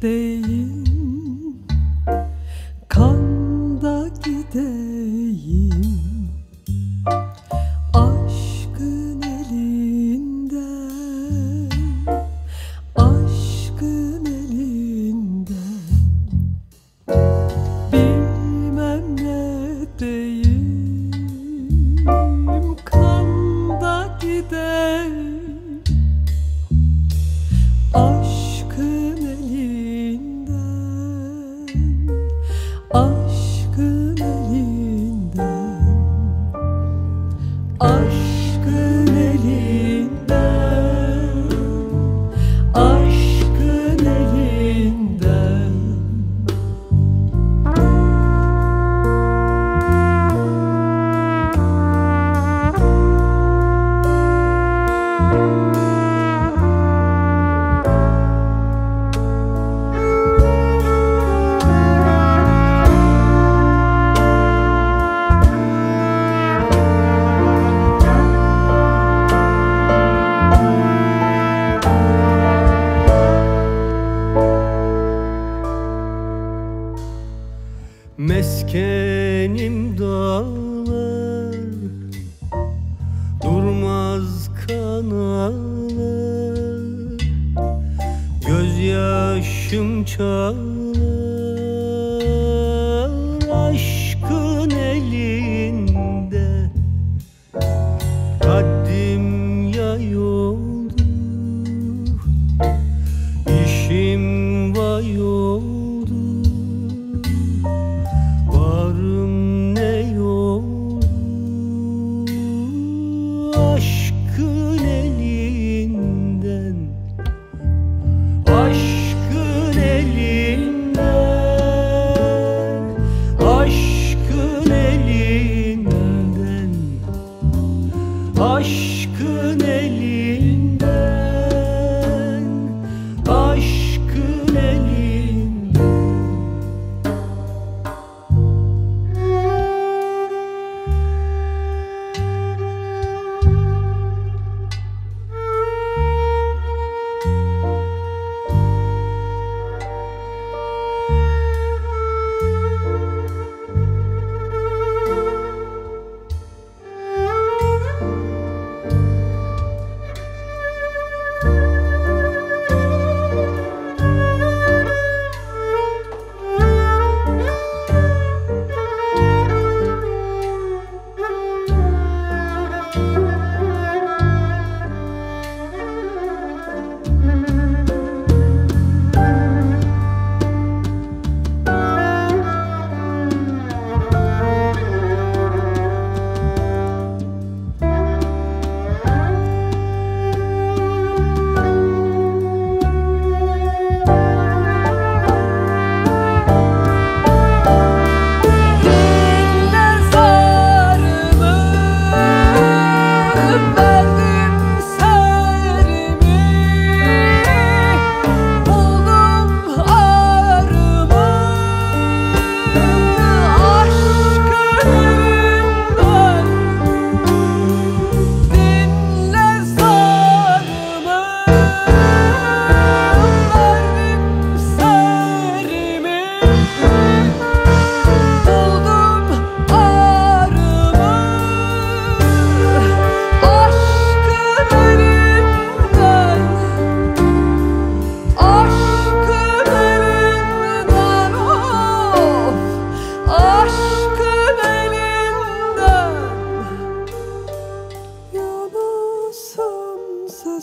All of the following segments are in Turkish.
certeza. bana Gözyaşım çalar aşkın elinde.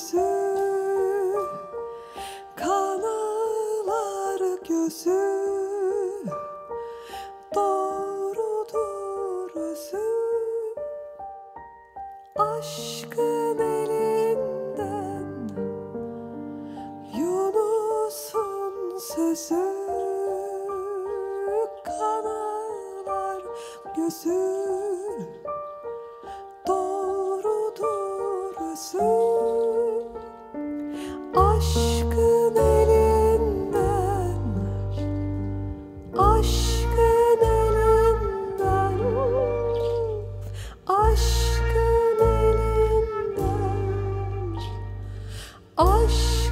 gözü Kanalar gözü. Doğrudur özü. Aşkın elinden Yunus'un sözü. Kanalar gözü. Oh,